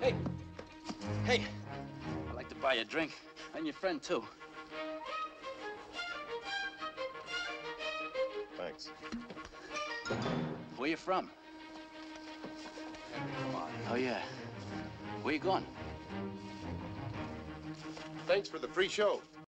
Hey. Hey. I'd like to buy you a drink. And your friend, too. Thanks. Where you from? Oh, yeah. Where you going? Thanks for the free show.